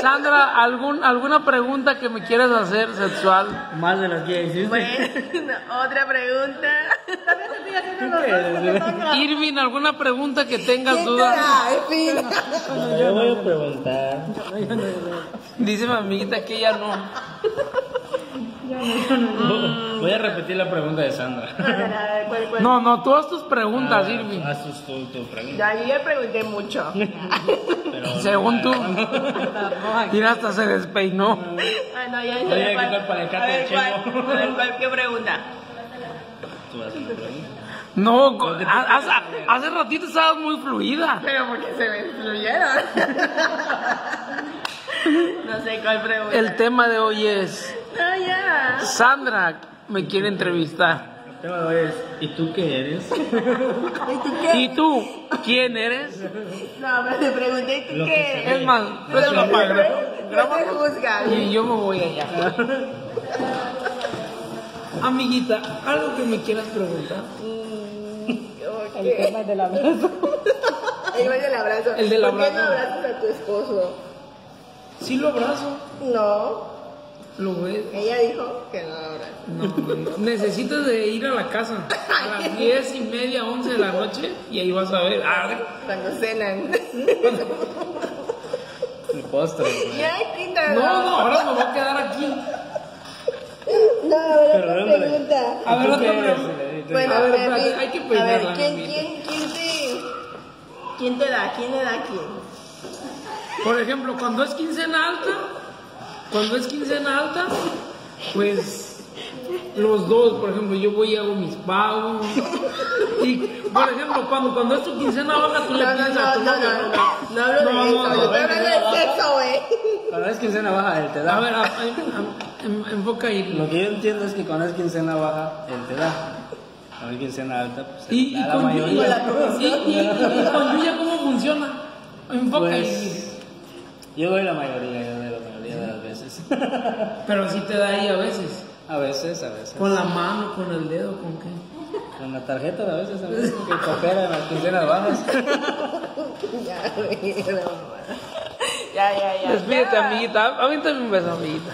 Sandra, ¿algún, ¿alguna pregunta que me quieras hacer sexual? Más de las que ya hiciste. Bueno, otra pregunta. Irving, ¿alguna pregunta que tengas ¿Quién te duda? da? En fin. Yo voy a preguntar. Dice mi amiguita que ella no. Voy a repetir la pregunta de Sandra. No, no, todas tus preguntas, Ah, Irving. Haz tus- tu, tu pregunta. Ya, yo ya pregunté mucho. Pero- Según tú. Mira, hasta se despeinó. Ah, no, ya Oye, ya, ¿qué tal para el A cate ver, de ¿cuál? A ver, ¿cuál? ¿Qué pregunta? Tú haces la pregunta. No, ha- hace, hace ratito estabas muy fluida. Pero porque se me excluyeron. No sé cuál pregunta. El tema de hoy es, Ah, ya. Sandra me quiere entrevistar. El tema es, ¿y tú qué eres? ¿Y tú qué? ¿Y tú quién eres? No, pero te pregunté, ¿y tú Lo qué? se Es más, No te- no te juzgas. Y yo me voy allá. Amiguita, algo que me quieras preguntar. Ok. El tema del abrazo. El baile del abrazo. El del ¿Por qué abrazo. no abrazas a tu esposo? Sí lo abrazo. No. Lo ves. Ella dijo que no lo abrazas. No, no. necesitas de ir a la casa a las diez y media, once de la noche y ahí vas a ver. Ah, Cuando cenan. El postre. ya, quítalo. no, no, ahora me voy a quedar aquí. No, a ver, Pero otra pregunta. A ver, ¿Tú otra pregunta. Bueno, A ver, espérate, hay que A peinarla, ver, ¿quién, quién, quién te... ¿Quién te da? ¿Quién le da a quién? Por ejemplo, cuando es quincena alta, cuando es quincena alta, pues los dos, por ejemplo, yo voy y hago mis pagos. Y, por ejemplo, cuando, cuando es tu quincena baja, tú le No, no, pides a no, tu no, novio, no, no, no No, no, no, güey. Cuando es quincena baja, él te da. A ver, a- a- en- enfoca ahí. Lo que yo entiendo es que cuando es quincena baja, él te da. Cuando es quincena alta, pues Y, él y da la con mayoría. Yuya, y, y- y con Yuya, ¿cómo funciona? Enfoca Pues, ahí. Yo doy la mayoría, yo doy la veces. Pero sí te da ahí a veces. A veces, a veces. Con la mano, con el dedo, ¿con qué? Con la tarjeta a veces, a veces, que coopera en las quincenas bajas. Ya. Ya, ya, ya. Despídete, amiguita. Avíntame un beso, amiguita.